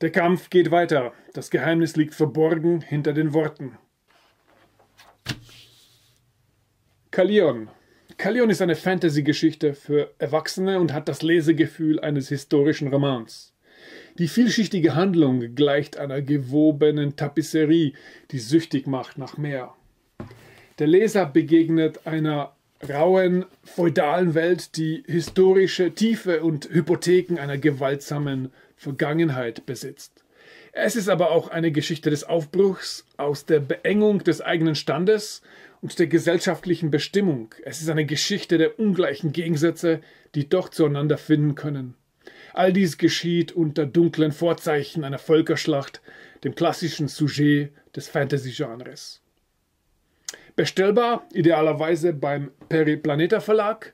Der Kampf geht weiter. Das Geheimnis liegt verborgen hinter den Worten. Kalion. Kalion ist eine Fantasy-Geschichte für Erwachsene und hat das Lesegefühl eines historischen Romans. Die vielschichtige Handlung gleicht einer gewobenen Tapisserie, die süchtig macht nach mehr. Der Leser begegnet einer rauen, feudalen Welt, die historische Tiefe und Hypotheken einer gewaltsamen Vergangenheit besitzt. Es ist aber auch eine Geschichte des Aufbruchs aus der Beengung des eigenen Standes und der gesellschaftlichen Bestimmung. Es ist eine Geschichte der ungleichen Gegensätze, die doch zueinander finden können. All dies geschieht unter dunklen Vorzeichen einer Völkerschlacht, dem klassischen Sujet des Fantasy-Genres. Bestellbar idealerweise beim Periplaneta Verlag,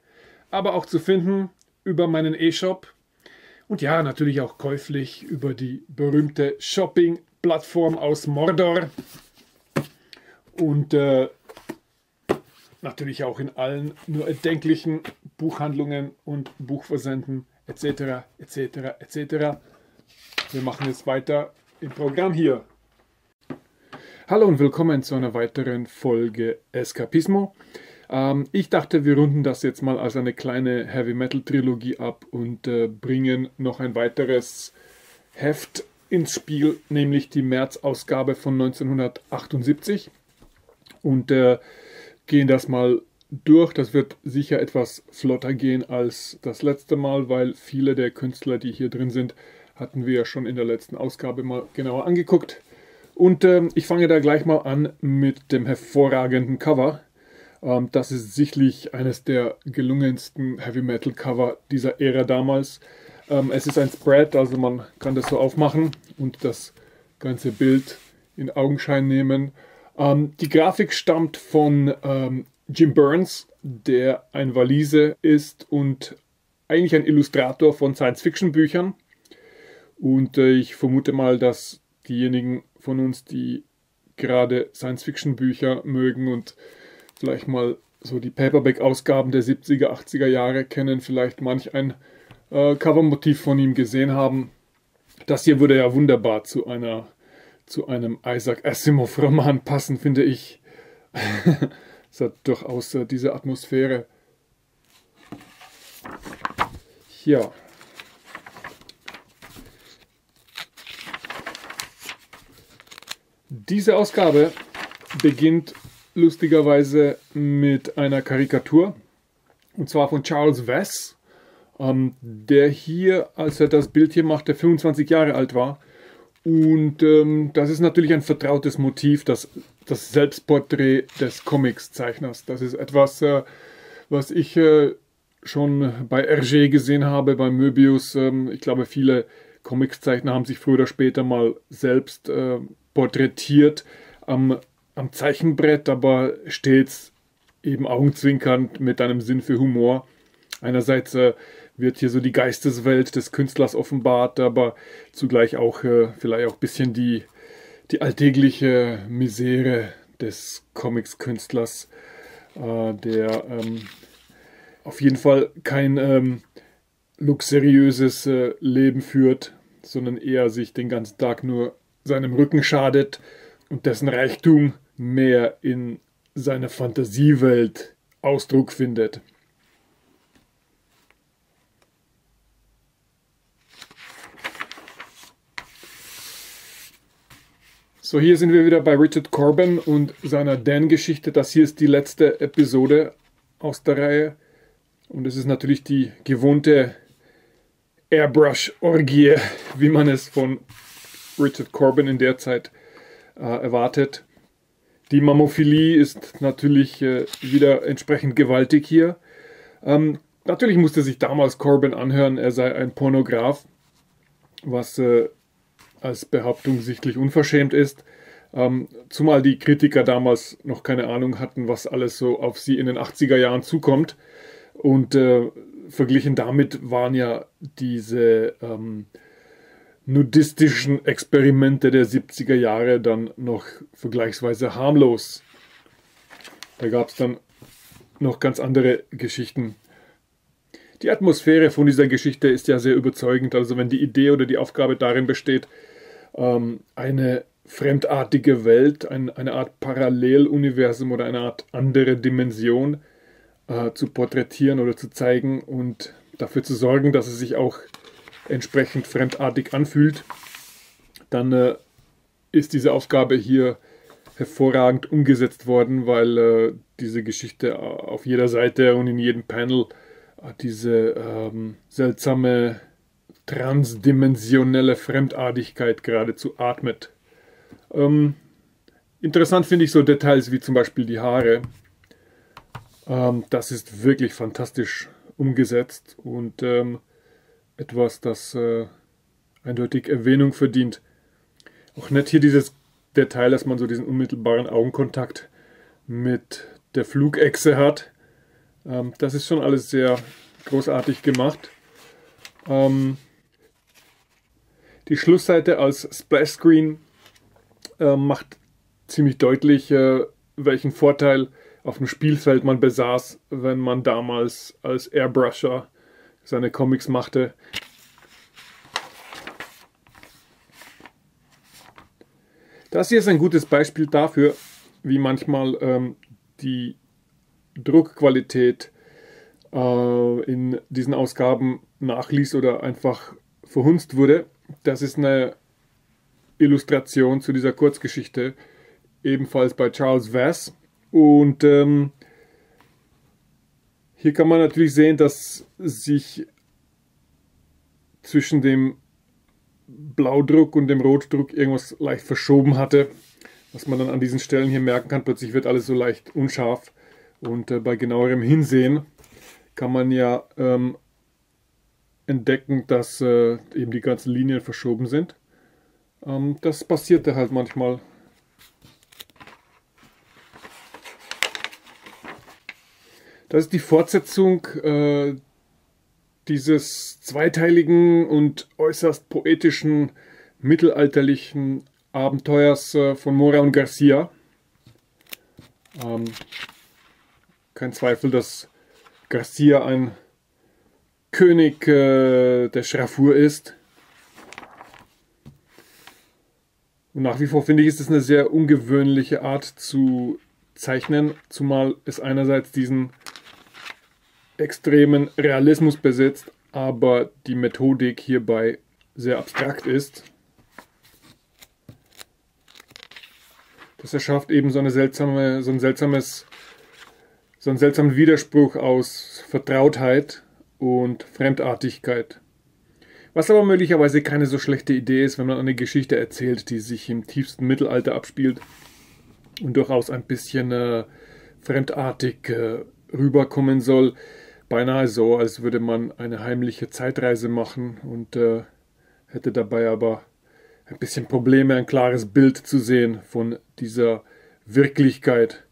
aber auch zu finden über meinen E-Shop und ja, natürlich auch käuflich über die berühmte Shopping-Plattform aus Mordor. Und äh, natürlich auch in allen nur erdenklichen Buchhandlungen und Buchversenden etc. etc. etc. Wir machen jetzt weiter im Programm hier. Hallo und willkommen zu einer weiteren Folge Escapismo. Ähm, ich dachte, wir runden das jetzt mal als eine kleine Heavy Metal Trilogie ab und äh, bringen noch ein weiteres Heft ins Spiel, nämlich die März-Ausgabe von 1978 und äh, gehen das mal durch. Das wird sicher etwas flotter gehen als das letzte Mal, weil viele der Künstler, die hier drin sind, hatten wir ja schon in der letzten Ausgabe mal genauer angeguckt. Und äh, ich fange da gleich mal an mit dem hervorragenden Cover. Ähm, das ist sicherlich eines der gelungensten Heavy Metal Cover dieser Ära damals. Ähm, es ist ein Spread, also man kann das so aufmachen und das ganze Bild in Augenschein nehmen. Ähm, die Grafik stammt von ähm, Jim Burns, der ein Walise ist und eigentlich ein Illustrator von Science-Fiction-Büchern. Und äh, ich vermute mal, dass diejenigen von uns, die gerade Science-Fiction-Bücher mögen und vielleicht mal so die Paperback-Ausgaben der 70er, 80er Jahre kennen, vielleicht manch ein äh, Covermotiv von ihm gesehen haben. Das hier würde ja wunderbar zu einer zu einem Isaac Asimov-Roman passen, finde ich. es hat durchaus äh, diese Atmosphäre. Ja. Diese Ausgabe beginnt lustigerweise mit einer Karikatur, und zwar von Charles Vess, ähm, der hier, als er das Bild hier machte, 25 Jahre alt war. Und ähm, das ist natürlich ein vertrautes Motiv, das, das Selbstporträt des Comics-Zeichners. Das ist etwas, äh, was ich äh, schon bei Hergé gesehen habe, bei Möbius. Ähm, ich glaube, viele Comiczeichner haben sich früher oder später mal selbst äh, porträtiert am am Zeichenbrett, aber stets eben augenzwinkernd mit einem Sinn für Humor. Einerseits äh, wird hier so die Geisteswelt des Künstlers offenbart, aber zugleich auch äh, vielleicht auch ein bisschen die, die alltägliche Misere des Comics-Künstlers, äh, der ähm, auf jeden Fall kein ähm, luxuriöses äh, Leben führt, sondern eher sich den ganzen Tag nur seinem Rücken schadet und dessen Reichtum mehr in seiner Fantasiewelt Ausdruck findet. So, hier sind wir wieder bei Richard Corbin und seiner Dan-Geschichte. Das hier ist die letzte Episode aus der Reihe. Und es ist natürlich die gewohnte Airbrush-Orgie, wie man es von Richard Corbin in der Zeit äh, erwartet. Die Mammophilie ist natürlich äh, wieder entsprechend gewaltig hier. Ähm, natürlich musste sich damals Corbin anhören, er sei ein Pornograf, was äh, als Behauptung sichtlich unverschämt ist. Ähm, zumal die Kritiker damals noch keine Ahnung hatten, was alles so auf sie in den 80er Jahren zukommt. Und äh, verglichen damit waren ja diese ähm, nudistischen Experimente der 70er Jahre dann noch vergleichsweise harmlos. Da gab es dann noch ganz andere Geschichten. Die Atmosphäre von dieser Geschichte ist ja sehr überzeugend. Also wenn die Idee oder die Aufgabe darin besteht, ähm, eine fremdartige Welt, ein, eine Art Paralleluniversum oder eine Art andere Dimension äh, zu porträtieren oder zu zeigen und dafür zu sorgen, dass es sich auch entsprechend fremdartig anfühlt, dann äh, ist diese Aufgabe hier hervorragend umgesetzt worden, weil äh, diese Geschichte auf jeder Seite und in jedem Panel äh, diese ähm, seltsame transdimensionelle Fremdartigkeit geradezu atmet. Ähm, interessant finde ich so Details wie zum Beispiel die Haare. Ähm, das ist wirklich fantastisch umgesetzt und ähm, etwas, das äh, eindeutig Erwähnung verdient. Auch nett hier dieses Detail, dass man so diesen unmittelbaren Augenkontakt mit der Flugechse hat. Ähm, das ist schon alles sehr großartig gemacht. Ähm, die Schlussseite als Splash-Screen äh, macht ziemlich deutlich, äh, welchen Vorteil auf dem Spielfeld man besaß, wenn man damals als Airbrusher seine Comics machte. Das hier ist ein gutes Beispiel dafür, wie manchmal ähm, die Druckqualität äh, in diesen Ausgaben nachließ oder einfach verhunzt wurde. Das ist eine Illustration zu dieser Kurzgeschichte, ebenfalls bei Charles Vass. Und ähm, hier kann man natürlich sehen, dass sich zwischen dem Blaudruck und dem Rotdruck irgendwas leicht verschoben hatte, was man dann an diesen Stellen hier merken kann. Plötzlich wird alles so leicht unscharf und äh, bei genauerem Hinsehen kann man ja ähm, entdecken, dass äh, eben die ganzen Linien verschoben sind. Ähm, das passierte halt manchmal. Das ist die Fortsetzung äh, dieses zweiteiligen und äußerst poetischen mittelalterlichen Abenteuers äh, von Mora und Garcia. Ähm, kein Zweifel, dass Garcia ein König äh, der Schraffur ist. Und nach wie vor finde ich, ist es eine sehr ungewöhnliche Art zu zeichnen, zumal es einerseits diesen extremen Realismus besitzt, aber die Methodik hierbei sehr abstrakt ist. Das erschafft eben so eine seltsame, so ein seltsames, so einen seltsamen Widerspruch aus Vertrautheit und Fremdartigkeit. Was aber möglicherweise keine so schlechte Idee ist, wenn man eine Geschichte erzählt, die sich im tiefsten Mittelalter abspielt und durchaus ein bisschen äh, fremdartig äh, rüberkommen soll. Beinahe so, als würde man eine heimliche Zeitreise machen und äh, hätte dabei aber ein bisschen Probleme, ein klares Bild zu sehen von dieser Wirklichkeit,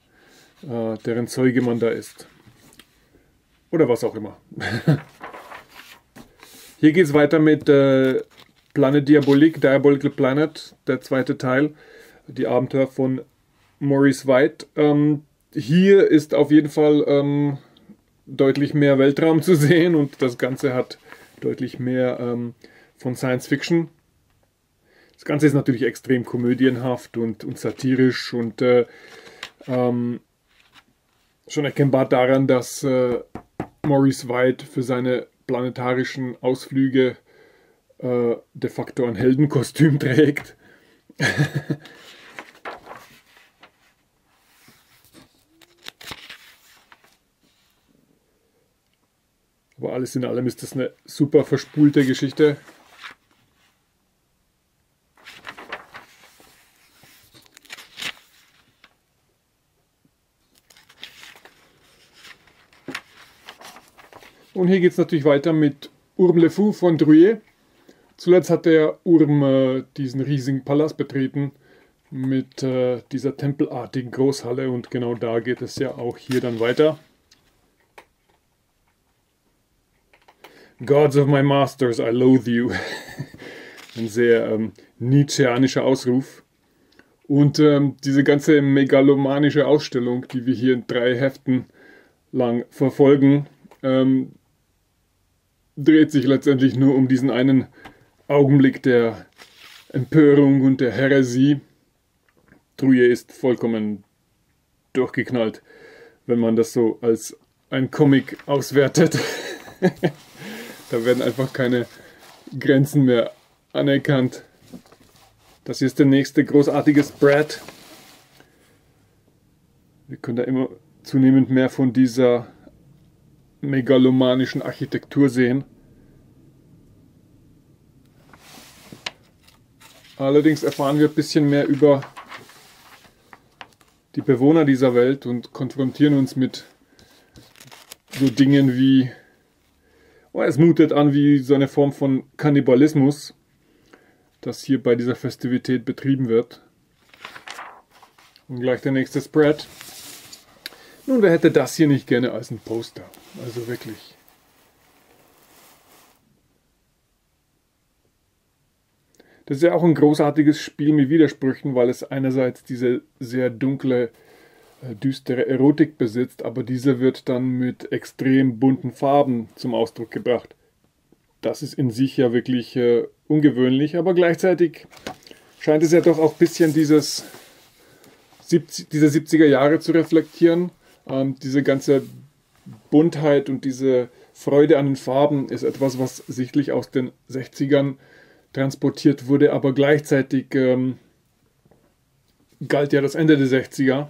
äh, deren Zeuge man da ist. Oder was auch immer. Hier geht es weiter mit äh, Planet Diabolique, Diabolical Planet, der zweite Teil. Die Abenteuer von Maurice White. Ähm, hier ist auf jeden Fall ähm, deutlich mehr Weltraum zu sehen und das Ganze hat deutlich mehr ähm, von Science Fiction. Das Ganze ist natürlich extrem komödienhaft und, und satirisch und äh, ähm, schon erkennbar daran, dass äh, Maurice White für seine planetarischen Ausflüge äh, de facto ein Heldenkostüm trägt. Aber alles in allem ist das eine super verspulte Geschichte. Und hier geht es natürlich weiter mit Urm Le Fou von Drouillet. Zuletzt hat der Urm äh, diesen riesigen Palast betreten mit äh, dieser tempelartigen Großhalle und genau da geht es ja auch hier dann weiter. Gods of my masters, I loathe you. Ein sehr ähm, Nietzscheanischer Ausruf. Und ähm, diese ganze megalomanische Ausstellung, die wir hier in drei Heften lang verfolgen, ähm, dreht sich letztendlich nur um diesen einen Augenblick der Empörung und der Häresie. Truje ist vollkommen durchgeknallt, wenn man das so als ein Comic auswertet. da werden einfach keine Grenzen mehr anerkannt. Das hier ist der nächste großartige Spread. Wir können da immer zunehmend mehr von dieser megalomanischen Architektur sehen. Allerdings erfahren wir ein bisschen mehr über die Bewohner dieser Welt und konfrontieren uns mit so Dingen wie, oh, es mutet an wie so eine Form von Kannibalismus, das hier bei dieser Festivität betrieben wird. Und gleich der nächste Spread. Nun, wer hätte das hier nicht gerne als ein Poster? Also wirklich. Das ist ja auch ein großartiges Spiel mit Widersprüchen, weil es einerseits diese sehr dunkle, düstere Erotik besitzt, aber diese wird dann mit extrem bunten Farben zum Ausdruck gebracht. Das ist in sich ja wirklich äh, ungewöhnlich, aber gleichzeitig scheint es ja doch auch ein bisschen dieses 70, diese 70er Jahre zu reflektieren. Ähm, diese ganze Buntheit und diese Freude an den Farben ist etwas, was sichtlich aus den 60ern transportiert wurde, aber gleichzeitig ähm, galt ja das Ende der 60er,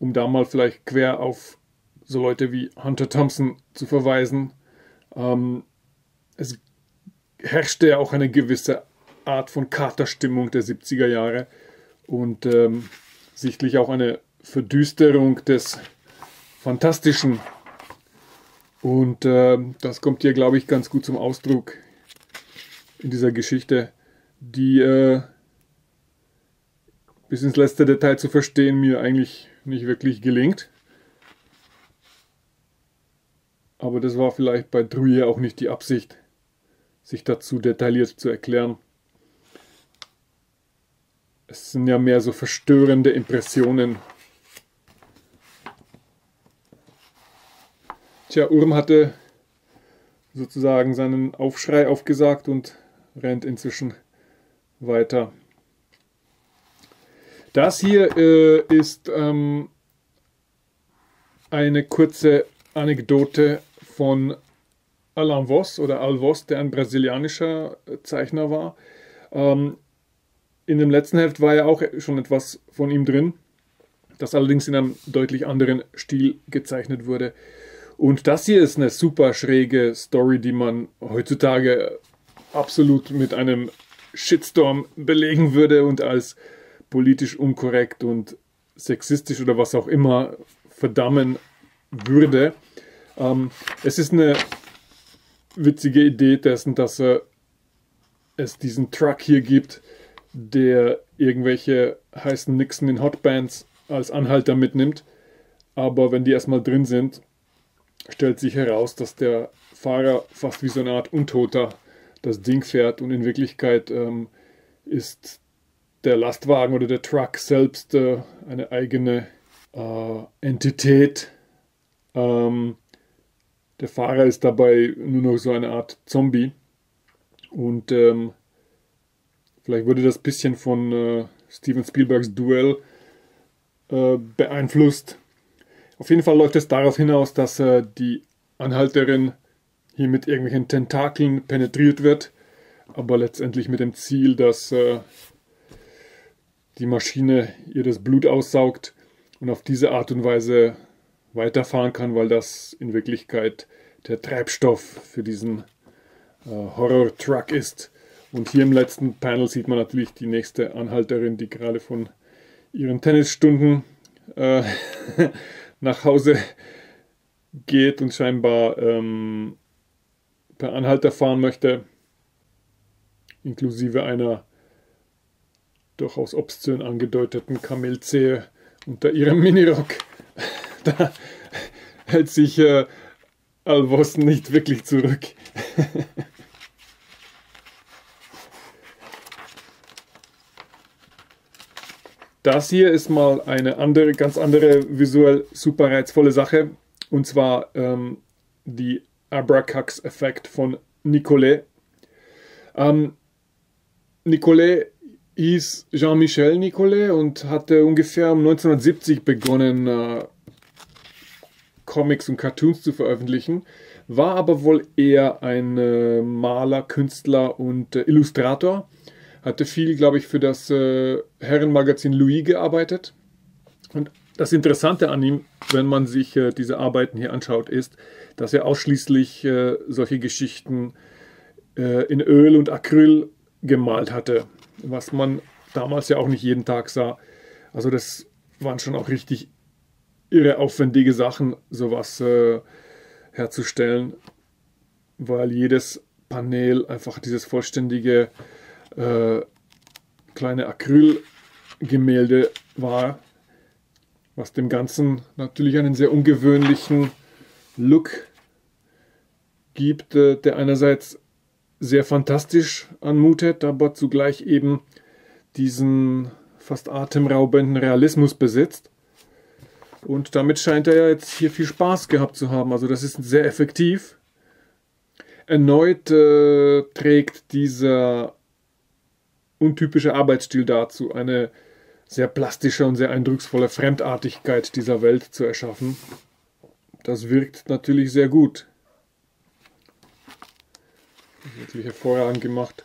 um da mal vielleicht quer auf so Leute wie Hunter Thompson zu verweisen. Ähm, es herrschte ja auch eine gewisse Art von Katerstimmung der 70er Jahre und ähm, sichtlich auch eine Verdüsterung des Fantastischen. Und äh, das kommt hier, glaube ich, ganz gut zum Ausdruck in dieser Geschichte, die äh, bis ins letzte Detail zu verstehen mir eigentlich nicht wirklich gelingt. Aber das war vielleicht bei Druye auch nicht die Absicht, sich dazu detailliert zu erklären. Es sind ja mehr so verstörende Impressionen. Tja, Urm hatte sozusagen seinen Aufschrei aufgesagt und rennt inzwischen weiter. Das hier äh, ist ähm, eine kurze Anekdote von Alain Voss oder Al Voss, der ein brasilianischer Zeichner war. Ähm, in dem letzten Heft war ja auch schon etwas von ihm drin, das allerdings in einem deutlich anderen Stil gezeichnet wurde. Und das hier ist eine super schräge Story, die man heutzutage absolut mit einem Shitstorm belegen würde und als politisch unkorrekt und sexistisch oder was auch immer verdammen würde. Ähm, es ist eine witzige Idee dessen, dass äh, es diesen Truck hier gibt, der irgendwelche heißen Nixon in Hotbands als Anhalter mitnimmt. Aber wenn die erstmal drin sind, stellt sich heraus, dass der Fahrer fast wie so eine Art Untoter das Ding fährt und in Wirklichkeit ähm, ist der Lastwagen oder der Truck selbst äh, eine eigene äh, Entität. Ähm, der Fahrer ist dabei nur noch so eine Art Zombie und ähm, vielleicht wurde das bisschen von äh, Steven Spielbergs Duell äh, beeinflusst. Auf jeden Fall läuft es darauf hinaus, dass äh, die Anhalterin hier mit irgendwelchen Tentakeln penetriert wird, aber letztendlich mit dem Ziel, dass äh, die Maschine ihr das Blut aussaugt und auf diese Art und Weise weiterfahren kann, weil das in Wirklichkeit der Treibstoff für diesen äh, Horror-Truck ist. Und hier im letzten Panel sieht man natürlich die nächste Anhalterin, die gerade von ihren Tennisstunden äh, nach Hause geht und scheinbar ähm, per Anhalter fahren möchte, inklusive einer durchaus obszön angedeuteten Kamelzehe unter ihrem Minirock. da hält sich äh, Alvos nicht wirklich zurück. das hier ist mal eine andere, ganz andere visuell super reizvolle Sache. Und zwar ähm, die Abracax-Effekt von Nicolet. Ähm, Nicolet hieß Jean-Michel Nicolet und hatte ungefähr um 1970 begonnen, äh, Comics und Cartoons zu veröffentlichen, war aber wohl eher ein äh, Maler, Künstler und äh, Illustrator. Hatte viel, glaube ich, für das äh, Herrenmagazin Louis gearbeitet. Und das Interessante an ihm, wenn man sich äh, diese Arbeiten hier anschaut, ist, dass er ausschließlich äh, solche Geschichten in Öl und Acryl gemalt hatte was man damals ja auch nicht jeden Tag sah. Also das waren schon auch richtig irre aufwendige Sachen, sowas äh, herzustellen, weil jedes Panel einfach dieses vollständige äh, kleine Acrylgemälde war, was dem Ganzen natürlich einen sehr ungewöhnlichen Look gibt, äh, der einerseits sehr fantastisch anmutet, aber zugleich eben diesen fast atemraubenden Realismus besitzt. Und damit scheint er ja jetzt hier viel Spaß gehabt zu haben. Also das ist sehr effektiv. Erneut äh, trägt dieser untypische Arbeitsstil dazu, eine sehr plastische und sehr eindrucksvolle Fremdartigkeit dieser Welt zu erschaffen. Das wirkt natürlich sehr gut. Wirklich hervorragend gemacht.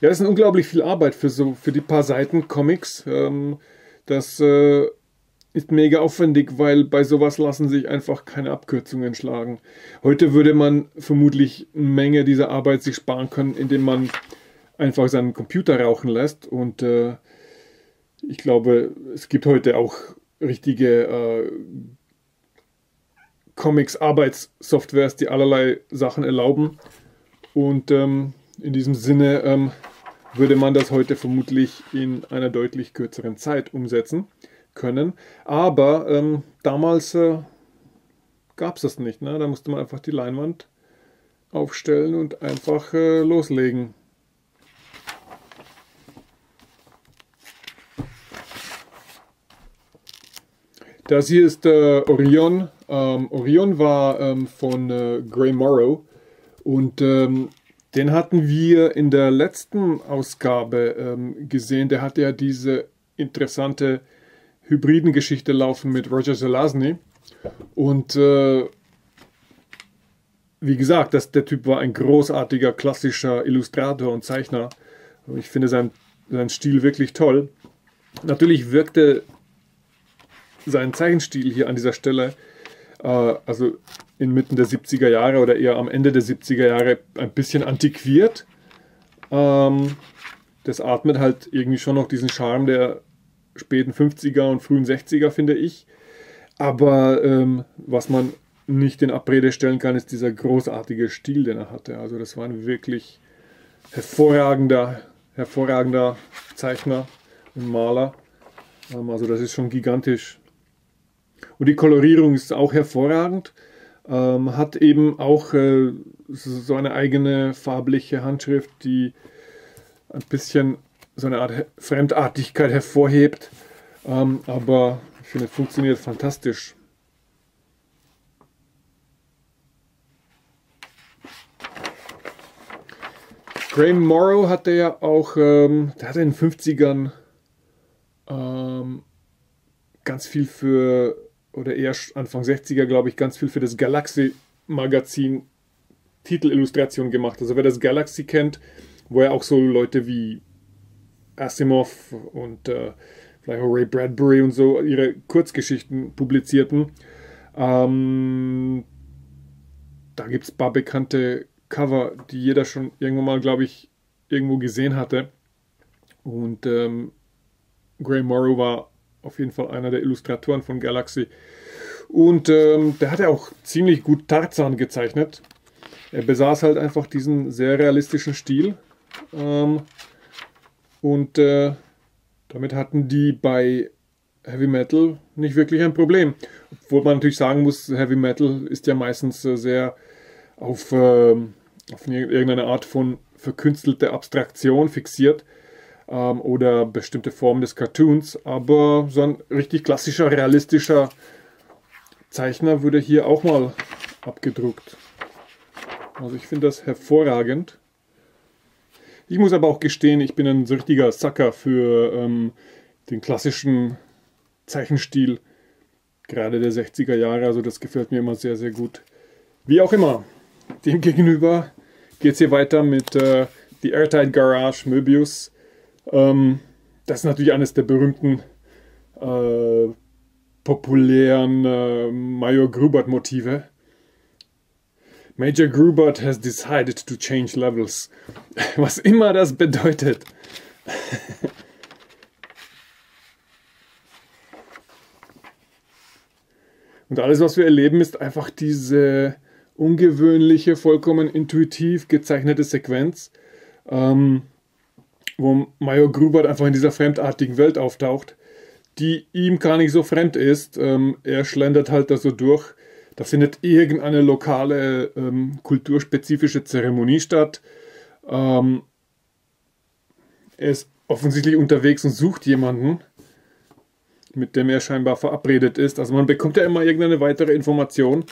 Ja, das ist unglaublich viel Arbeit für so für die paar Seiten Comics. Ähm, das äh, ist mega aufwendig, weil bei sowas lassen sich einfach keine Abkürzungen schlagen. Heute würde man vermutlich eine Menge dieser Arbeit sich sparen können, indem man einfach seinen Computer rauchen lässt. Und äh, ich glaube, es gibt heute auch richtige äh, Comics-Arbeitssoftwares, die allerlei Sachen erlauben. Und ähm, in diesem Sinne ähm, würde man das heute vermutlich in einer deutlich kürzeren Zeit umsetzen können. Aber ähm, damals äh, gab es das nicht. Ne? Da musste man einfach die Leinwand aufstellen und einfach äh, loslegen. Das hier ist äh, Orion. Ähm, Orion war ähm, von äh, Gray Morrow und ähm, den hatten wir in der letzten Ausgabe ähm, gesehen. Der hatte ja diese interessante Hybridengeschichte laufen mit Roger Zelazny. Und äh, wie gesagt, das, der Typ war ein großartiger, klassischer Illustrator und Zeichner. Ich finde seinen, seinen Stil wirklich toll. Natürlich wirkte sein Zeichenstil hier an dieser Stelle, äh, also inmitten der 70er Jahre oder eher am Ende der 70er Jahre ein bisschen antiquiert. Ähm, das atmet halt irgendwie schon noch diesen Charme der späten 50er und frühen 60er, finde ich. Aber ähm, was man nicht in Abrede stellen kann, ist dieser großartige Stil, den er hatte. Also das war ein wirklich hervorragender, hervorragender Zeichner und Maler. Ähm, also das ist schon gigantisch. Und die Kolorierung ist auch hervorragend ähm, hat eben auch äh, so eine eigene farbliche Handschrift, die ein bisschen so eine Art Fremdartigkeit hervorhebt. Ähm, aber ich finde, es funktioniert fantastisch. Graham Morrow hatte ja auch, ähm, der hatte in den 50ern ähm, ganz viel für oder eher Anfang 60er, glaube ich, ganz viel für das Galaxy-Magazin Titelillustration gemacht. Also wer das Galaxy kennt, wo er auch so Leute wie Asimov und äh, vielleicht auch Ray Bradbury und so ihre Kurzgeschichten publizierten. Ähm, da gibt es paar bekannte Cover, die jeder schon irgendwann mal, glaube ich, irgendwo gesehen hatte. Und ähm, Gray Morrow war auf jeden Fall einer der Illustratoren von Galaxy. Und ähm, der hat ja auch ziemlich gut Tarzan gezeichnet. Er besaß halt einfach diesen sehr realistischen Stil. Ähm, und äh, damit hatten die bei Heavy Metal nicht wirklich ein Problem. Obwohl man natürlich sagen muss, Heavy Metal ist ja meistens äh, sehr auf, äh, auf irgendeine Art von verkünstelte Abstraktion fixiert ähm, oder bestimmte Formen des Cartoons, aber so ein richtig klassischer, realistischer Zeichner wurde hier auch mal abgedruckt. Also ich finde das hervorragend. Ich muss aber auch gestehen, ich bin ein richtiger Sucker für ähm, den klassischen Zeichenstil, gerade der 60er Jahre. Also das gefällt mir immer sehr, sehr gut. Wie auch immer, demgegenüber geht es hier weiter mit äh, The Airtight Garage Möbius. Ähm, das ist natürlich eines der berühmten äh, populären äh, Major Grubert Motive. Major Grubert has decided to change levels. Was immer das bedeutet. Und alles, was wir erleben, ist einfach diese ungewöhnliche, vollkommen intuitiv gezeichnete Sequenz, ähm, wo Major Grubert einfach in dieser fremdartigen Welt auftaucht, die ihm gar nicht so fremd ist. Ähm, er schlendert halt da so durch. Da findet irgendeine lokale, ähm, kulturspezifische Zeremonie statt. Ähm, er ist offensichtlich unterwegs und sucht jemanden, mit dem er scheinbar verabredet ist. Also man bekommt ja immer irgendeine weitere Information.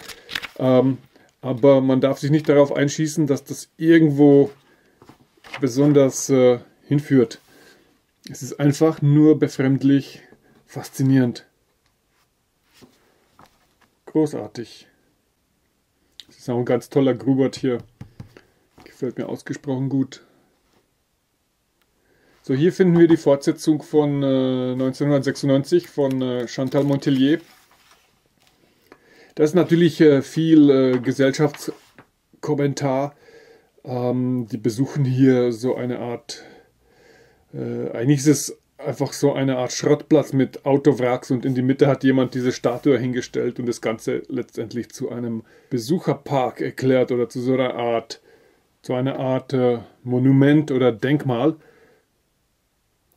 Ähm, aber man darf sich nicht darauf einschießen, dass das irgendwo besonders äh, hinführt. Es ist einfach nur befremdlich, faszinierend. Großartig. Das ist auch ein ganz toller Grubert hier. Gefällt mir ausgesprochen gut. So, hier finden wir die Fortsetzung von äh, 1996 von äh, Chantal Montelier. Das ist natürlich äh, viel äh, Gesellschaftskommentar. Ähm, die besuchen hier so eine Art, äh, eigentlich ist es einfach so eine Art Schrottplatz mit Autowracks und in die Mitte hat jemand diese Statue hingestellt und das Ganze letztendlich zu einem Besucherpark erklärt oder zu so einer Art, zu einer Art äh, Monument oder Denkmal.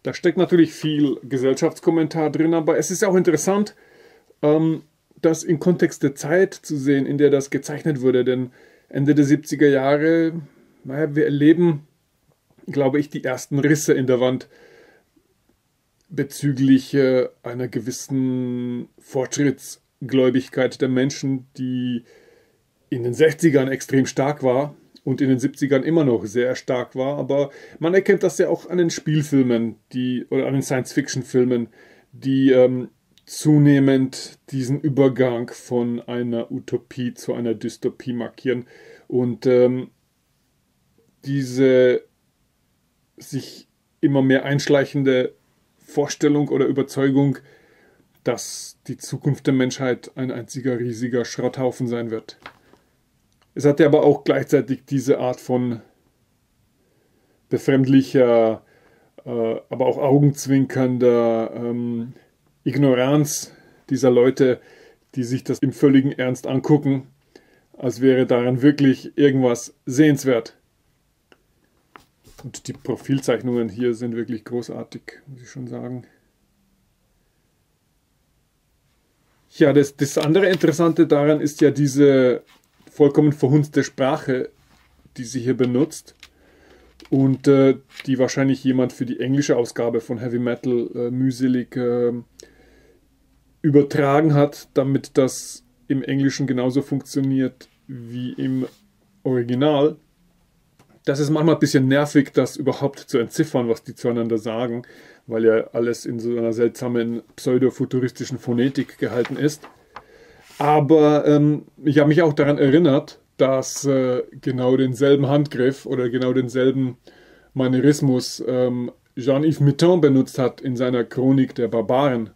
Da steckt natürlich viel Gesellschaftskommentar drin, aber es ist auch interessant, ähm, das im Kontext der Zeit zu sehen, in der das gezeichnet wurde. Denn Ende der 70er Jahre, naja, wir erleben, glaube ich, die ersten Risse in der Wand bezüglich äh, einer gewissen Fortschrittsgläubigkeit der Menschen, die in den 60ern extrem stark war und in den 70ern immer noch sehr stark war. Aber man erkennt das ja auch an den Spielfilmen, die oder an den Science-Fiction-Filmen, die ähm, zunehmend diesen Übergang von einer Utopie zu einer Dystopie markieren und ähm, diese sich immer mehr einschleichende Vorstellung oder Überzeugung, dass die Zukunft der Menschheit ein einziger riesiger Schrotthaufen sein wird. Es hatte aber auch gleichzeitig diese Art von befremdlicher, äh, aber auch augenzwinkernder ähm, Ignoranz dieser Leute, die sich das im völligen Ernst angucken, als wäre daran wirklich irgendwas sehenswert. Und die Profilzeichnungen hier sind wirklich großartig, muss ich schon sagen. Ja, das, das andere Interessante daran ist ja diese vollkommen verhunzte Sprache, die sie hier benutzt und äh, die wahrscheinlich jemand für die englische Ausgabe von Heavy Metal äh, mühselig äh, übertragen hat, damit das im Englischen genauso funktioniert wie im Original. Das ist manchmal ein bisschen nervig, das überhaupt zu entziffern, was die zueinander sagen, weil ja alles in so einer seltsamen pseudo-futuristischen Phonetik gehalten ist. Aber ähm, ich habe mich auch daran erinnert, dass äh, genau denselben Handgriff oder genau denselben Manierismus ähm, Jean-Yves Mitton benutzt hat in seiner Chronik der Barbaren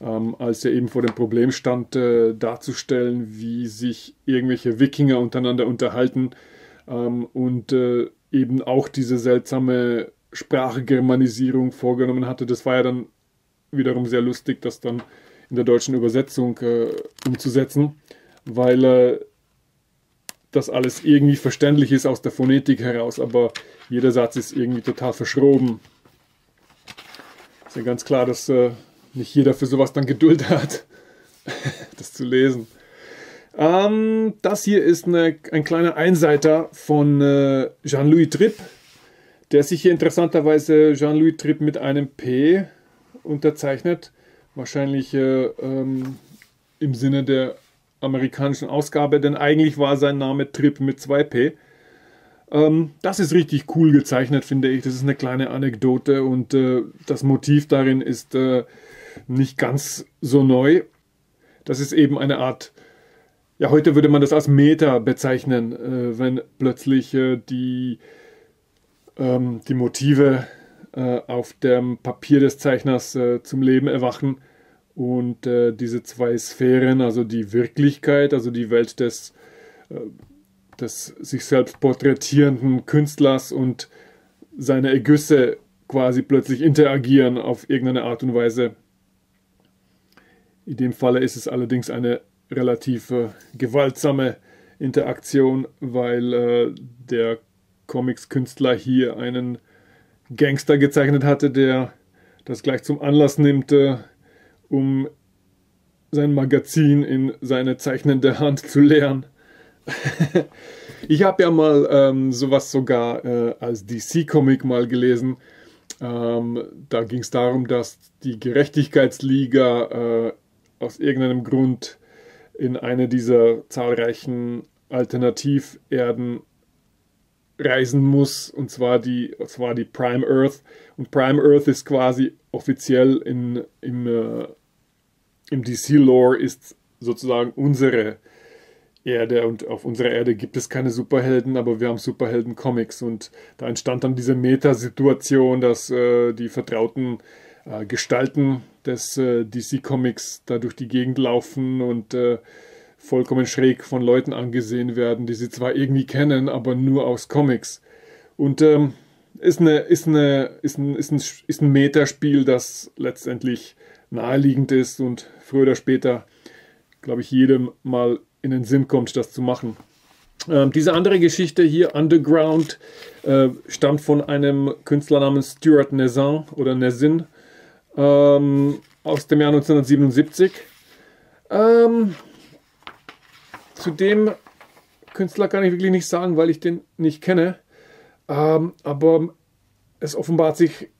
ähm, als er eben vor dem Problem stand, äh, darzustellen, wie sich irgendwelche Wikinger untereinander unterhalten ähm, und äh, eben auch diese seltsame Sprachgermanisierung vorgenommen hatte. Das war ja dann wiederum sehr lustig, das dann in der deutschen Übersetzung äh, umzusetzen, weil äh, das alles irgendwie verständlich ist aus der Phonetik heraus, aber jeder Satz ist irgendwie total verschroben. Ist ja ganz klar, dass äh, nicht jeder für sowas dann Geduld hat, das zu lesen. Ähm, das hier ist eine, ein kleiner Einseiter von äh, Jean-Louis Tripp, der sich hier interessanterweise Jean-Louis Tripp mit einem P unterzeichnet. Wahrscheinlich äh, ähm, im Sinne der amerikanischen Ausgabe, denn eigentlich war sein Name Tripp mit zwei P. Ähm, das ist richtig cool gezeichnet, finde ich. Das ist eine kleine Anekdote und äh, das Motiv darin ist äh, nicht ganz so neu. Das ist eben eine Art, ja, heute würde man das als Meta bezeichnen, äh, wenn plötzlich äh, die, ähm, die Motive äh, auf dem Papier des Zeichners äh, zum Leben erwachen und diese zwei Sphären, also die Wirklichkeit, also die Welt des des sich selbst porträtierenden Künstlers und seine Ergüsse quasi plötzlich interagieren auf irgendeine Art und Weise. In dem Falle ist es allerdings eine relativ äh, gewaltsame Interaktion, weil äh, der Comics-Künstler hier einen Gangster gezeichnet hatte, der das gleich zum Anlass nimmt, äh, um sein Magazin in seine zeichnende Hand zu leeren. ich habe ja mal ähm, sowas sogar äh, als DC-Comic mal gelesen. Ähm, da ging es darum, dass die Gerechtigkeitsliga äh, aus irgendeinem Grund in eine dieser zahlreichen Alternativerden reisen muss, und zwar die, und zwar die Prime Earth. Und Prime Earth ist quasi offiziell in, im, äh, im DC-Lore ist sozusagen unsere Erde und auf unserer Erde gibt es keine Superhelden, aber wir haben Superhelden-Comics und da entstand dann diese Metasituation, dass äh, die vertrauten äh, Gestalten des äh, DC-Comics da durch die Gegend laufen und äh, vollkommen schräg von Leuten angesehen werden, die sie zwar irgendwie kennen, aber nur aus Comics. Und ähm, ist, eine, ist, eine, ist, ein, ist, ein, ist ein Metaspiel, das letztendlich naheliegend ist und früher oder später, glaube ich, jedem mal in den Sinn kommt, das zu machen. Ähm, diese andere Geschichte hier, Underground, äh, stammt von einem Künstler namens Stuart Nezin oder Nezin ähm, aus dem Jahr 1977. Ähm, zu dem Künstler kann ich wirklich nicht sagen, weil ich den nicht kenne. Ähm, aber es offenbart sich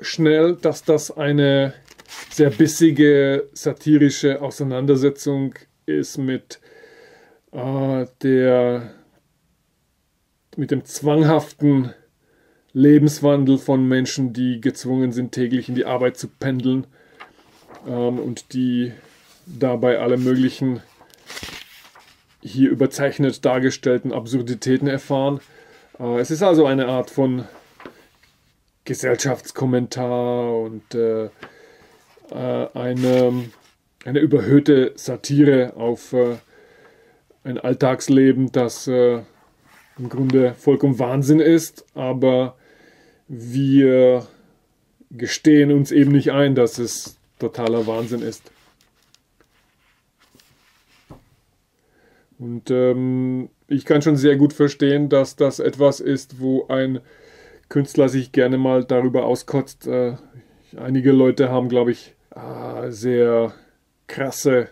schnell, dass das eine sehr bissige satirische Auseinandersetzung ist mit äh, der mit dem zwanghaften Lebenswandel von Menschen, die gezwungen sind, täglich in die Arbeit zu pendeln ähm, und die dabei alle möglichen hier überzeichnet dargestellten Absurditäten erfahren. Äh, es ist also eine Art von Gesellschaftskommentar und äh, äh eine eine überhöhte Satire auf äh, ein Alltagsleben, das äh, im Grunde vollkommen Wahnsinn ist, aber wir gestehen uns eben nicht ein, dass es totaler Wahnsinn ist. Und ähm, ich kann schon sehr gut verstehen, dass das etwas ist, wo ein Künstler sich gerne mal darüber auskotzt. Äh, einige Leute haben, glaube ich, äh, sehr krasse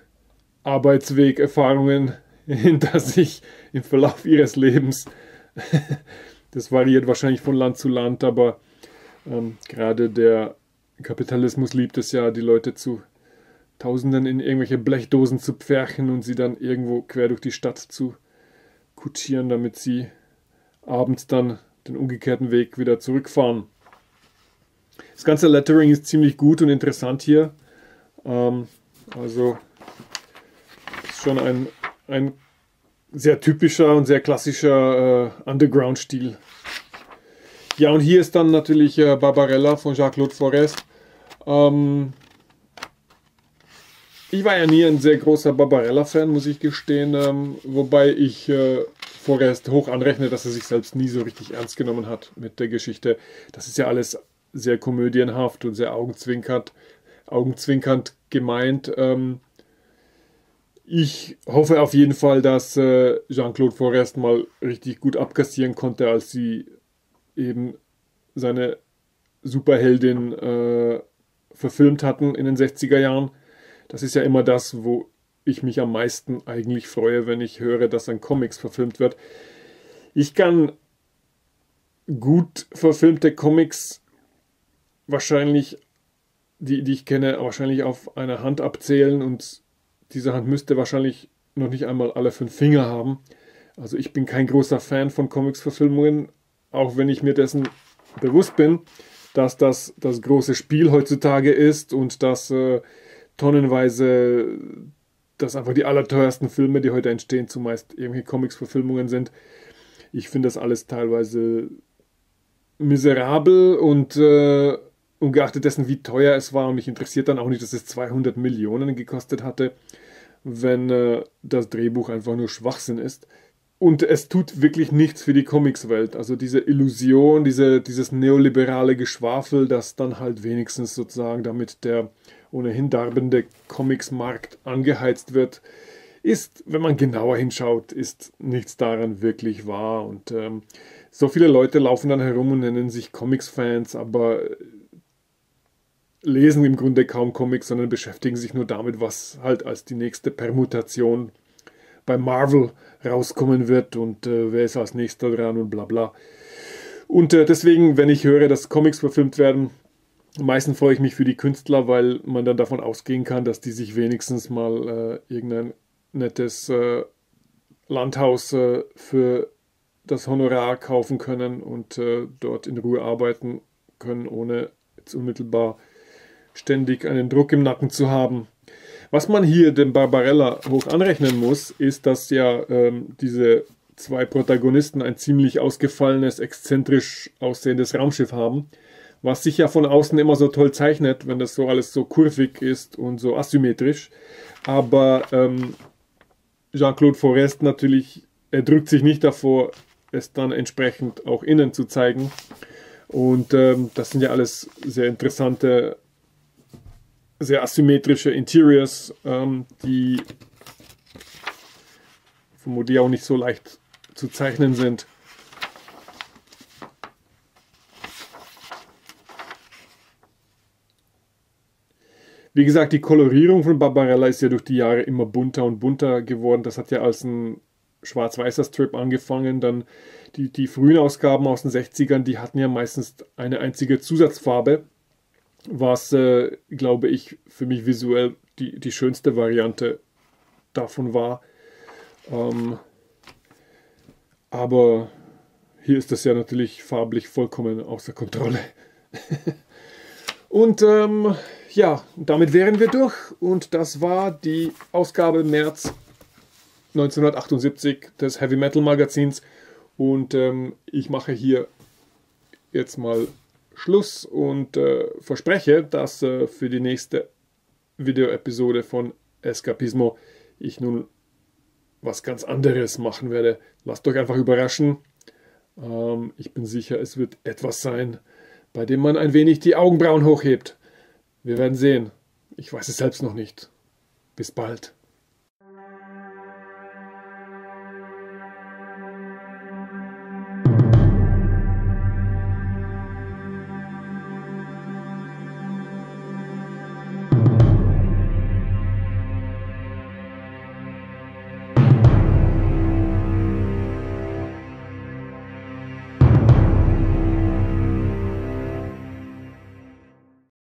Arbeitswegerfahrungen hinter sich im Verlauf ihres Lebens. Das variiert wahrscheinlich von Land zu Land, aber ähm, gerade der Kapitalismus liebt es ja, die Leute zu Tausenden in irgendwelche Blechdosen zu pferchen und sie dann irgendwo quer durch die Stadt zu kutschieren, damit sie abends dann den umgekehrten Weg wieder zurückfahren. Das ganze Lettering ist ziemlich gut und interessant hier. Ähm, also ist schon ein, ein sehr typischer und sehr klassischer äh, Underground-Stil. Ja, und hier ist dann natürlich äh, Barbarella von Jacques-Claude Forest. Ähm, ich war ja nie ein sehr großer Barbarella-Fan, muss ich gestehen, ähm, wobei ich äh, Forrest hoch anrechne, dass er sich selbst nie so richtig ernst genommen hat mit der Geschichte. Das ist ja alles sehr komödienhaft und sehr augenzwinkernd, augenzwinkernd gemeint. Ähm, ich hoffe auf jeden Fall, dass äh, Jean-Claude Forest mal richtig gut abkassieren konnte, als sie eben seine Superheldin äh, verfilmt hatten in den 60er Jahren. Das ist ja immer das, wo ich mich am meisten eigentlich freue, wenn ich höre, dass ein Comics verfilmt wird. Ich kann gut verfilmte Comics wahrscheinlich die, die ich kenne, wahrscheinlich auf einer Hand abzählen und diese Hand müsste wahrscheinlich noch nicht einmal alle fünf Finger haben. Also ich bin kein großer Fan von Comics-Verfilmungen, auch wenn ich mir dessen bewusst bin, dass das das große Spiel heutzutage ist und dass äh, tonnenweise dass einfach die allerteuersten Filme, die heute entstehen, zumeist irgendwelche Comics-Verfilmungen sind. Ich finde das alles teilweise miserabel und äh, ungeachtet dessen, wie teuer es war, und mich interessiert dann auch nicht, dass es 200 Millionen gekostet hatte, wenn äh, das Drehbuch einfach nur Schwachsinn ist. Und es tut wirklich nichts für die Comics-Welt. Also diese Illusion, diese, dieses neoliberale Geschwafel, das dann halt wenigstens sozusagen damit der ohnehin darbende Comics-Markt angeheizt wird, ist, wenn man genauer hinschaut, ist nichts daran wirklich wahr. Und ähm, so viele Leute laufen dann herum und nennen sich Comics-Fans, aber lesen im Grunde kaum Comics, sondern beschäftigen sich nur damit, was halt als die nächste Permutation bei Marvel rauskommen wird und äh, wer ist als nächster dran und bla bla. Und äh, deswegen, wenn ich höre, dass Comics verfilmt werden, meistens freue ich mich für die Künstler, weil man dann davon ausgehen kann, dass die sich wenigstens mal äh, irgendein nettes äh, Landhaus äh, für das Honorar kaufen können und äh, dort in Ruhe arbeiten können, ohne jetzt unmittelbar ständig einen Druck im Nacken zu haben. Was man hier dem Barbarella hoch anrechnen muss, ist, dass ja ähm, diese zwei Protagonisten ein ziemlich ausgefallenes, exzentrisch aussehendes Raumschiff haben, was sich ja von außen immer so toll zeichnet, wenn das so alles so kurvig ist und so asymmetrisch. Aber ähm, Jean-Claude Forest natürlich, er drückt sich nicht davor, es dann entsprechend auch innen zu zeigen. Und ähm, das sind ja alles sehr interessante sehr asymmetrische Interiors, ähm, die vermutlich auch nicht so leicht zu zeichnen sind. Wie gesagt, die Kolorierung von Barbarella ist ja durch die Jahre immer bunter und bunter geworden. Das hat ja als ein schwarz-weißer Strip angefangen. Dann die, die frühen Ausgaben aus den 60ern, die hatten ja meistens eine einzige Zusatzfarbe was, äh, glaube ich, für mich visuell die, die schönste Variante davon war. Ähm, aber hier ist das ja natürlich farblich vollkommen außer Kontrolle. und ähm, ja, damit wären wir durch. Und das war die Ausgabe März 1978 des Heavy Metal Magazins. Und ähm, ich mache hier jetzt mal Schluss und äh, verspreche, dass äh, für die nächste Videoepisode von Escapismo ich nun was ganz anderes machen werde. Lasst euch einfach überraschen. Ähm, ich bin sicher, es wird etwas sein, bei dem man ein wenig die Augenbrauen hochhebt. Wir werden sehen. Ich weiß es selbst noch nicht. Bis bald.